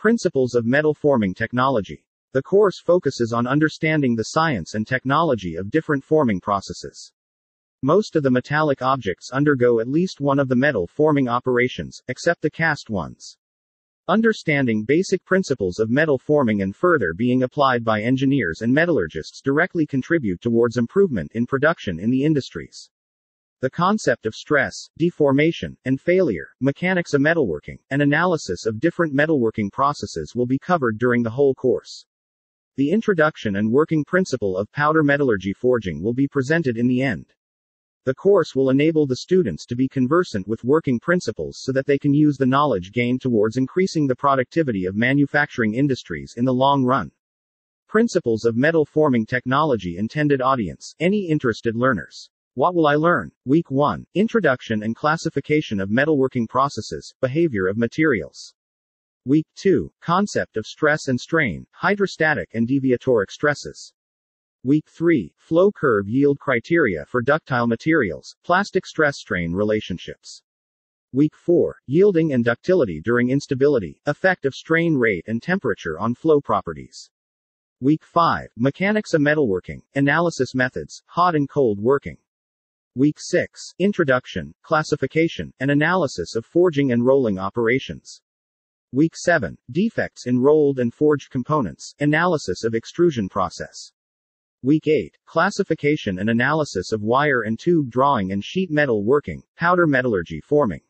Principles of Metal Forming Technology. The course focuses on understanding the science and technology of different forming processes. Most of the metallic objects undergo at least one of the metal forming operations, except the cast ones. Understanding basic principles of metal forming and further being applied by engineers and metallurgists directly contribute towards improvement in production in the industries. The concept of stress, deformation, and failure, mechanics of metalworking, and analysis of different metalworking processes will be covered during the whole course. The introduction and working principle of powder metallurgy forging will be presented in the end. The course will enable the students to be conversant with working principles so that they can use the knowledge gained towards increasing the productivity of manufacturing industries in the long run. Principles of Metal Forming Technology Intended Audience Any interested learners. What will I learn? Week 1 Introduction and Classification of Metalworking Processes, Behavior of Materials. Week 2 Concept of Stress and Strain, Hydrostatic and Deviatoric Stresses. Week 3 Flow Curve Yield Criteria for Ductile Materials, Plastic Stress Strain Relationships. Week 4 Yielding and Ductility During Instability, Effect of Strain Rate and Temperature on Flow Properties. Week 5 Mechanics of Metalworking, Analysis Methods, Hot and Cold Working. Week 6 Introduction, Classification, and Analysis of Forging and Rolling Operations. Week 7 Defects in rolled and forged components, Analysis of Extrusion Process. Week 8 Classification and Analysis of Wire and Tube Drawing and Sheet Metal Working, Powder Metallurgy Forming.